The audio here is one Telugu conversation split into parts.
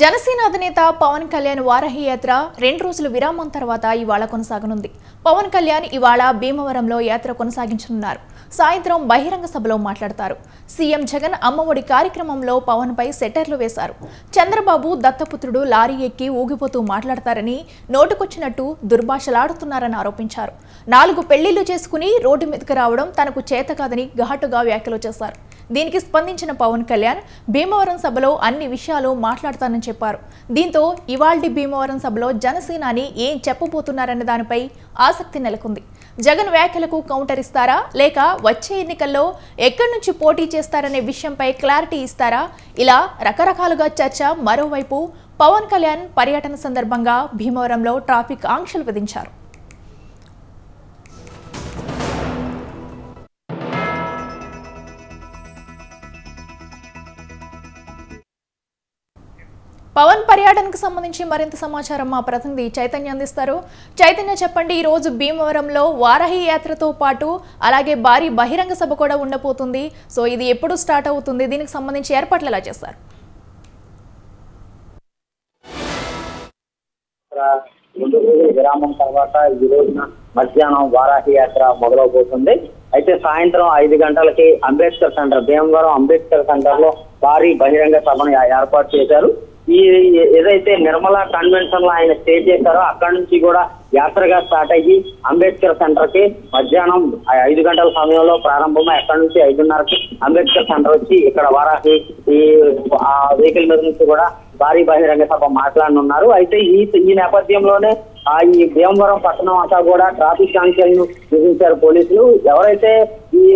జనసేన అధినేత పవన్ కళ్యాణ్ వారహి యాత్ర రెండు రోజుల విరామం తర్వాత ఇవాళ కొనసాగనుంది. పవన్ కళ్యాణ్ ఇవాళ భీమవరంలో యాత్ర కొనసాగించనున్నారు. సాయంత్రం బహిరంగ సభలో మాట్లాడతారు. సీఎం జగన్ అమ్మఒడి కార్యక్రమంలో పవన్ పై సెటర్లు వేశారు. చంద్రబాబు దత్తపుత్రుడు లారీ ఎక్కి ఊగిపోతూ మాట్లాడతారని నోటుకొచ్చినట్టు దుర్భాషలాడుతున్నారని ఆరోపించారు. నాలుగు పెళ్ళిళ్ళు చేసుకుని రోడ్డు మీదకు రావడం తనకు చేత కాదని ఘాటుగా వ్యాఖ్యలు చేశారు. దీనికి స్పందించిన పవన్ కళ్యాణ్ భీమవరం సభలో అన్ని విషయాలు మాట్లాడతానని చెప్పారు. దీంతో ఇవాల్టి భీమవరం సభలో జనసేనాని ఏం చెప్పబోతున్నారనే దానిపై ఆసక్తి నెలకొంది. జగన్ వ్యాఖ్యలకు కౌంటర్ ఇస్తారా? లేక వచ్చే ఎన్నికల్లో ఎక్కడి నుంచి పోటీ చేస్తారనే విషయంపై క్లారిటీ ఇస్తారా? ఇలా రకరకాలుగా చర్చ మరోవైపు పవన్ కళ్యాణ్ పర్యటన సందర్భంగా భీమవరంలో ట్రాఫిక్ ఆంక్షలు విధించారు. పవన్ పర్యటనకు సంబంధించి మరింత సమాచారం మా ప్రతినిధి చైతన్య అందిస్తారు. చైతన్య చెప్పండి ఈ రోజు భీమవరంలో వారాహి యాత్రతో పాటు అలాగే భారీ బహిరంగ సభ కూడా ఉండబోతుంది. సో ఇది ఎప్పుడు స్టార్ట్ అవుతుంది? దీనికి సంబంధించి ఏర్పాట్లు ఎలా చేస్తారు? విరామం తర్వాత ఈ రోజున మధ్యాహ్నం వారాహి యాత్ర మొదలవబోతుంది. అయితే సాయంత్రం ఐదు గంటలకి అంబేద్కర్ సెంటర్ భీమవరం అంబేద్కర్ సెంటర్లో భారీ బహిరంగ సభను ఏర్పాటు చేశారు. ఈ ఏదైతే నిర్మలా కన్వెన్షన్లో ఆయన స్టే చేశారో అక్కడి నుంచి కూడా యాత్రగా స్టార్ట్ అయ్యి అంబేద్కర్ సెంటర్కి మధ్యాహ్నం ఐదు గంటల సమయంలో ప్రారంభమై అక్కడి నుంచి ఐదున్నరకి అంబేద్కర్ సెంటర్ వచ్చి ఇక్కడ వారాహి ఈ ఆ వెహికల్ మీద నుంచి కూడా భారీ బహిరంగ సభ మాట్లాడనున్నారు. అయితే ఈ ఈ నేపథ్యంలోనే ఆ ఈ భీమవరం పట్టణం అంతా కూడా ట్రాఫిక్ ఆంక్షలను విధించారు పోలీసులు. ఎవరైతే ఈ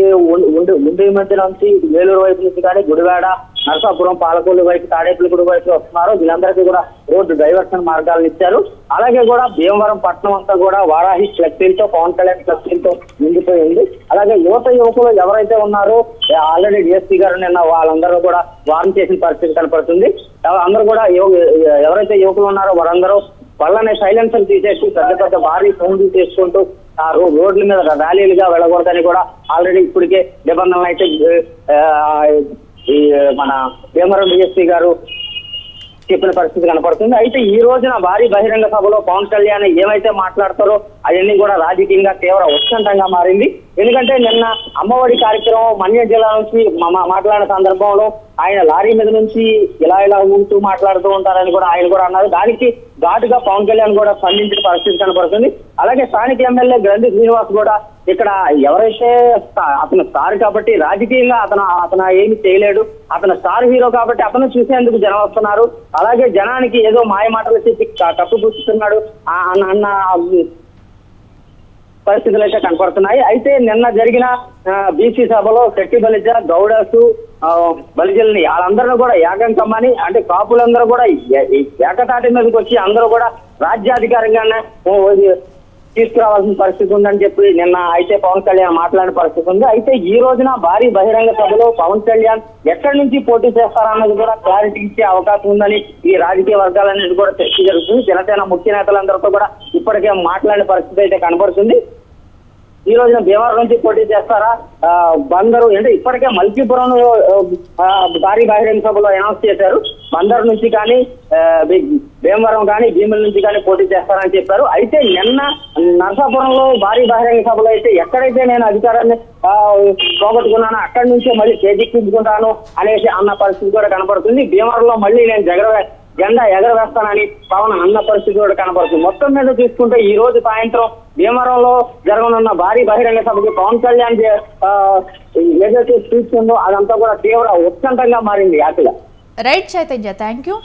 ఉండి ఉండి మధ్య నుంచి వేలూరు వైపు నుంచి కానీ గుడివాడ నరసాపురం పాలకొల్లు వైపు తాడేపల్లిగూడి వైపు వస్తున్నారు. వీళ్ళందరికీ కూడా రోడ్డు డైవర్షన్ మార్గాలను ఇచ్చారు. అలాగే కూడా భీమవరం పట్టణం అంతా కూడా వారాహి ఫ్లెక్సీలతో పవన్ కళ్యాణ్ ఫ్లెక్సీలతో నిండిపోయింది అలాగే యువత యువకులు ఎవరైతే ఉన్నారో ఆల్రెడీ డిఎస్పీ గారు నిన్న వాళ్ళందరూ కూడా వార్న్ చేసిన పరిస్థితి కనపడుతుంది. అందరూ కూడా ఎవరైతే యువకులు ఉన్నారో వారందరూ వాళ్ళని సైలెన్సర్ తీసేసి పెద్ద పెద్ద భారీ సౌండ్లు చేసుకుంటూ ఆ రోడ్ల మీద ర్యాలీలుగా వెళ్ళకూడదని కూడా ఆల్రెడీ ఇప్పటికే నిబంధనలు అయితే ఈ మన భీమవరం డిఎస్పీ గారు చెప్పిన పరిస్థితి కనపడుతుంది. అయితే ఈ రోజున భారీ బహిరంగ సభలో పవన్ కళ్యాణ్ ఏమైతే మాట్లాడతారో అవన్నీ కూడా రాజకీయంగా తీవ్ర ఉత్కంఠంగా మారింది. ఎందుకంటే నిన్న అమ్మఒడి కార్యక్రమం మన్య జిల్లా నుంచి మాట్లాడిన సందర్భంలో ఆయన లారీ మీద నుంచి ఇలా ఇలా ఊగుతూ మాట్లాడుతూ ఉంటారని కూడా ఆయన కూడా అన్నారు. దానికి ఘాటుగా పవన్ కళ్యాణ్ కూడా స్పందించిన పరిస్థితి కనపడుతుంది. అలాగే స్థానిక ఎమ్మెల్యే గ్రంథి శ్రీనివాస్ కూడా ఇక్కడ ఎవరైతే అతను స్టార్ కాబట్టి రాజకీయంగా అతను అతను ఏమి చేయలేడు. అతను స్టార్ హీరో కాబట్టి అతను చూసేందుకు జనం వస్తున్నారు. అలాగే జనానికి ఏదో మాయ మాటలు చెప్పి కప్పుపుచ్చుతున్నాడు ఆ- అన్న పరిస్థితులు అయితే కనపడుతున్నాయి. అయితే నిన్న జరిగిన బీసీ సభలో శెట్టి బలిజ గౌడస్ బలిజల్ని వాళ్ళందరూ కూడా ఏకం కమ్మని అంటే కాపులందరూ కూడా ఏకతాటి మీదకి వచ్చి అందరూ కూడా రాజ్యాధికారంగానే తీసుకురావాల్సిన పరిస్థితి ఉందని చెప్పి నిన్న అయితే పవన్ కళ్యాణ్ మాట్లాడిన పరిస్థితి ఉంది. అయితే ఈ రోజున భారీ బహిరంగ సభలో పవన్ కళ్యాణ్ ఎక్కడి నుంచి పోటీ చేస్తారన్నది కూడా క్లారిటీ ఇచ్చే అవకాశం ఉందని ఈ రాజకీయ వర్గాలన్నిటి కూడా చర్చ జరుగుతుంది. జనసేన ముఖ్య నేతలందరితో కూడా ఇప్పటికే మాట్లాడిన పరిస్థితి అయితే కనబడుతుంది. ఈ రోజున భీమవరం నుంచి పోటీ చేస్తారా? ఆ, బందరు అంటే ఇప్పటికే మల్కీపురం భారీ బహిరంగ సభలో అనౌన్స్ చేశారు. బందరు నుంచి కానీ భీమవరం కానీ భీముల నుంచి కానీ పోటీ చేస్తారని చెప్పారు. అయితే నిన్న నరసాపురంలో భారీ బహిరంగ సభలో అయితే ఎక్కడైతే నేను అధికారాన్ని ఆ, పోగొట్టుకున్నానో అక్కడి నుంచే మళ్ళీ చేజిక్కించుకుంటాను అనేసి అన్న పరిస్థితి కూడా కనపడుతుంది. భీమవరంలో మళ్ళీ నేను జగన్ జెండా ఎగరవేస్తానని పవన్ అన్న పరిస్థితి కూడా కనపడుతుంది మొత్తం మీద చూసుకుంటే ఈ రోజు సాయంత్రం భీమవరంలో జరగనున్న భారీ బహిరంగ సభకి పవన్ కళ్యాణ్ ఏదైతే స్పీచ్ ఉందో అదంతా కూడా తీవ్ర ఉత్కంఠంగా మారింది యాత్ర రైట్ చైతన్య థ్యాంక్ యూ